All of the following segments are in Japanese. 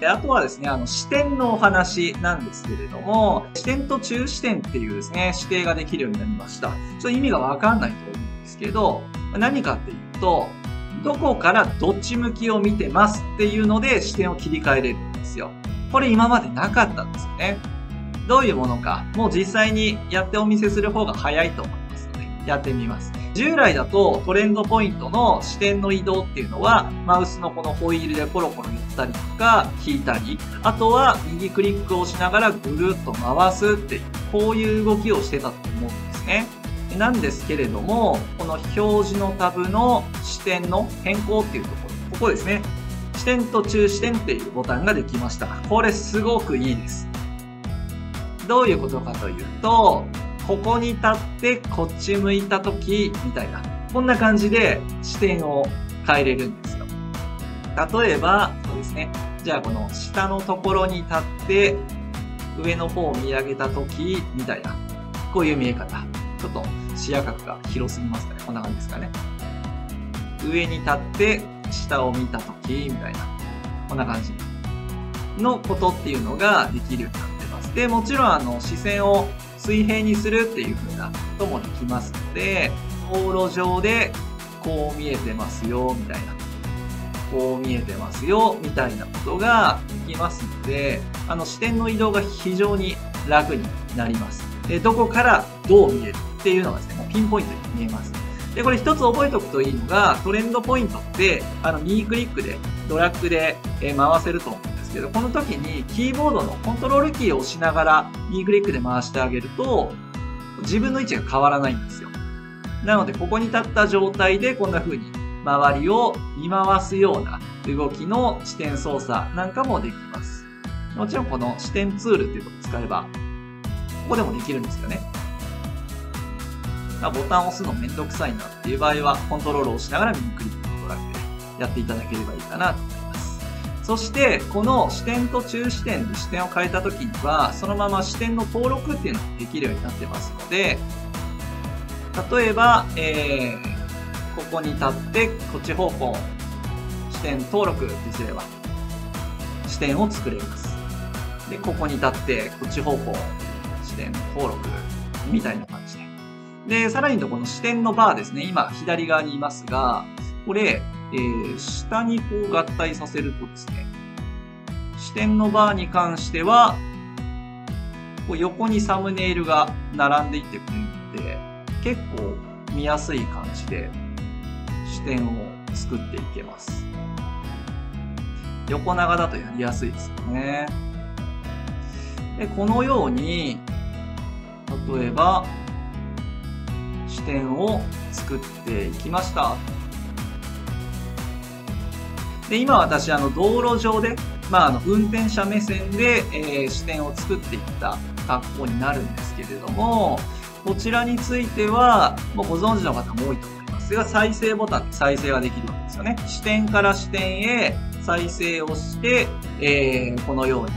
であとはですね、あの、視点のお話なんですけれども、視点と中視点っていうですね、指定ができるようになりました。ちょっと意味がわかんないと思うんですけど、何かっていうと、どこからどっち向きを見てますっていうので視点を切り替えれるんですよ。これ今までなかったんですよね。どういうものか、もう実際にやってお見せする方が早いと思います、やってみます。従来だとトレンドポイントの視点の移動っていうのは、マウスのこのホイールでコロコロ寄ったりとか、引いたり、あとは右クリックをしながらぐるっと回すっていう、こういう動きをしてたと思うんですね。なんですけれども、この表示のタブの視点の変更っていうところ、ここですね。視点と中視点っていうボタンができました。これすごくいいです。どういうことかというと、ここに立ってこっち向いた時みたいな。こんな感じで視点を変えれるんですよ。例えば、そうですね。じゃあこの下のところに立って上の方を見上げた時みたいな。こういう見え方。ちょっと視野角が広すぎますかね。こんな感じですかね。上に立って下を見た時みたいな。こんな感じのことっていうのができるようになってます。で、もちろんあの視線を水平にするっていう風なこともできますので、道路上でこう見えてますよ、みたいな。こう見えてますよ、みたいなことができますので、あの視点の移動が非常に楽になります。で、どこからどう見えるっていうのがですね、もうピンポイントに見えます。で、これ一つ覚えておくといいのが、トレンドポイントって、あの、右クリックで、ドラッグでえ回せると思うけど、この時にキーボードのコントロールキーを押しながら右クリックで回してあげると、自分の位置が変わらないんですよ。なので、ここに立った状態でこんな風に周りを見回すような動きの視点操作なんかもできます。もちろんこの視点ツールっていうのを使えば、ここでもできるんですよね。ボタンを押すのめんどくさいなっていう場合は、コントロールを押しながら右クリックのドラッグでやっていただければいいかなと思います。そして、この視点と中視点で視点を変えたときには、そのまま視点の登録っていうのができるようになってますので、例えば、えー、ここに立って、こっち方向、視点登録ってすれば、視点を作れます。で、ここに立って、こっち方向、視点登録みたいな感じで。で、さらにとこの視点のバーですね。今、左側にいますが、これ、えー、下にこう合体させるとですね、視点のバーに関しては、こう横にサムネイルが並んでいってくれるので、結構見やすい感じで視点を作っていけます。横長だとやりやすいですよね。で、このように、例えば、視点を作っていきました。で、今私、あの、道路上で、まあ、あの、運転者目線で、えー、視点を作っていった格好になるんですけれども、こちらについては、もうご存知の方も多いと思いますが、再生ボタンで再生ができるわけですよね。視点から視点へ再生をして、えー、このように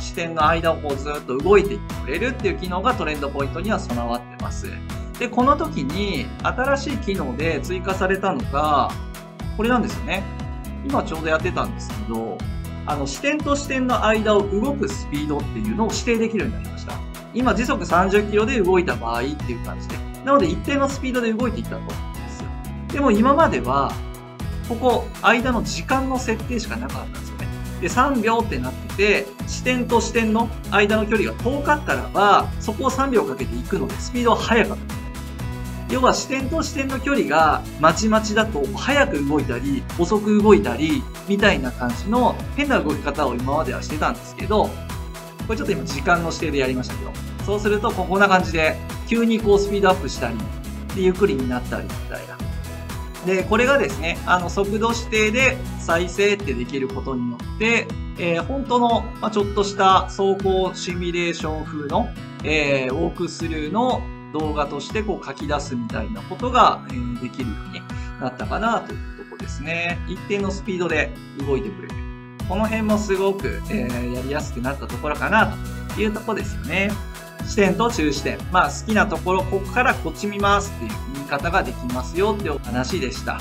視点の間をこうずっと動いていってくれるっていう機能がトレンドポイントには備わってます。で、この時に新しい機能で追加されたのが、これなんですよね。今ちょうどやってたんですけど、あの、視点と視点の間を動くスピードっていうのを指定できるようになりました。今時速30キロで動いた場合っていう感じで。なので一定のスピードで動いていったと思うんですよ。でも今までは、ここ、間の時間の設定しかなかったんですよね。で、3秒ってなってて、視点と視点の間の距離が遠かったらば、そこを3秒かけていくので、スピードは速かった。要は視点と視点の距離がまちまちだと早く動いたり遅く動いたりみたいな感じの変な動き方を今まではしてたんですけどこれちょっと今時間の指定でやりましたけどそうするとこんな感じで急にこうスピードアップしたりでゆっくりになったりみたいな。でこれがですねあの速度指定で再生ってできることによって、えー、本当の、ま、ちょっとした走行シミュレーション風の、えー、ウォークスルーの動画としてこう書き出すみたいなことが、えできるようになったかなというとこですね。一定のスピードで動いてくれる。この辺もすごく、えー、やりやすくなったところかなというとこですよね。視点と中視点。まあ好きなところ、ここからこっち見ますっていう言い方ができますよっていう話でした。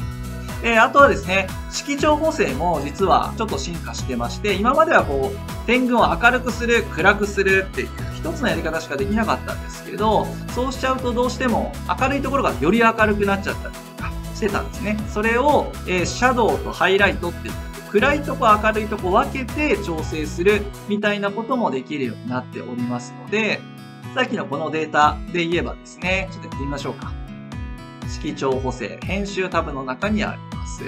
えー、あとはですね、色調補正も実はちょっと進化してまして、今まではこう、点群を明るくする、暗くするっていう一つのやり方しかできなかったんですけど、そうしちゃうとどうしても明るいところがより明るくなっちゃったりとかしてたんですね。それを、えー、シャドウとハイライトっていう暗いとこ明るいとこ分けて調整するみたいなこともできるようになっておりますので、さっきのこのデータで言えばですね、ちょっとやってみましょうか。色調補正、編集タブの中にあります。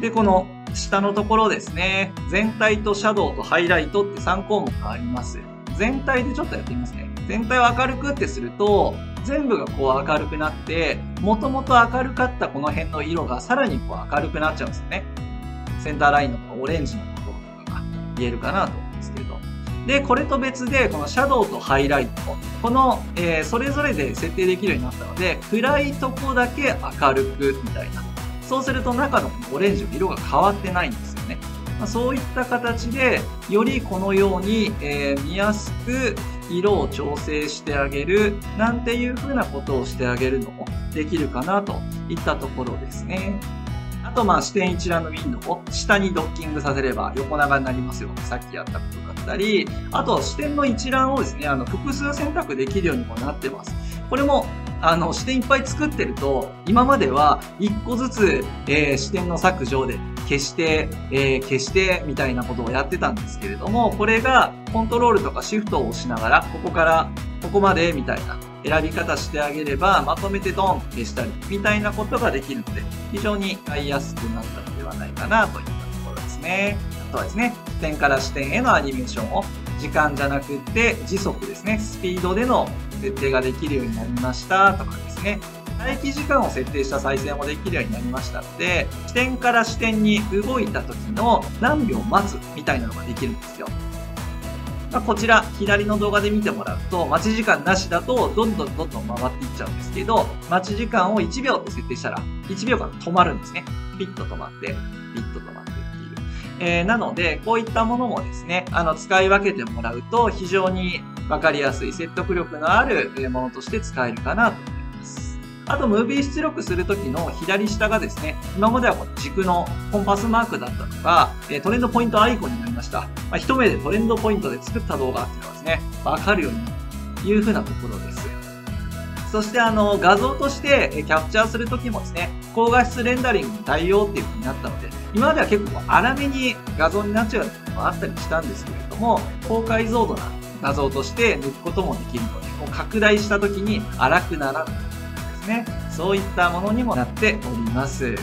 で、この下のところですね、全体とシャドウとハイライトって3項目あります。全体でちょっとやってみますね。全体を明るくってすると、全部がこう明るくなって、もともと明るかったこの辺の色がさらにこう明るくなっちゃうんですよね。センターラインのオレンジのところとかが言えるかなと思うんですけど。で、これと別で、このシャドウとハイライト、この、えー、それぞれで設定できるようになったので、暗いとこだけ明るくみたいな。そうすると中のオレンジの色が変わってないんです。ま、そういった形で、よりこのように、え、見やすく色を調整してあげる、なんていう風なことをしてあげるのもできるかなといったところですね。あと、まあ、視点一覧のウィンドウを下にドッキングさせれば横長になりますよね。さっきやったことだったり、あと、視点の一覧をですね、あの、複数選択できるようにもなってます。これも、あの、視点いっぱい作ってると、今までは1個ずつ、えー、視点の削除で消して、えー、消して、みたいなことをやってたんですけれども、これがコントロールとかシフトを押しながら、ここからここまで、みたいな選び方してあげれば、まとめてドン消したり、みたいなことができるので、非常に使いやすくなったのではないかなといったところですね。あとはですね、視点から視点へのアニメーションを時間じゃなくって時速ですね、スピードでの設定ができるようになりましたとかですね、待機時間を設定した再生もできるようになりましたので、視点から視点に動いた時の何秒待つみたいなのができるんですよ。まあ、こちら、左の動画で見てもらうと、待ち時間なしだと、どんどんどんどん回っていっちゃうんですけど、待ち時間を1秒って設定したら、1秒間止まるんですね。ピッと止まって、ピッと止まってっていう。えー、なので、こういったものもですね、あの、使い分けてもらうと、非常にわかりやすい、説得力のあるものとして使えるかなと思います。あと、ムービー出力するときの左下がですね、今まではこの軸のコンパスマークだったのが、トレンドポイントアイコンになりました。まあ、一目でトレンドポイントで作った動画っていうのがですね、わかるようになるというふうなところです。そしてあの画像としてキャプチャーするときもですね、高画質レンダリングに対応っていう風になったので、今までは結構粗めに画像になっちゃうのもあったりしたんですけれども、高解像度な画像として抜くこともできるので、こう拡大したときに粗くならないね。そういったものにもなっております。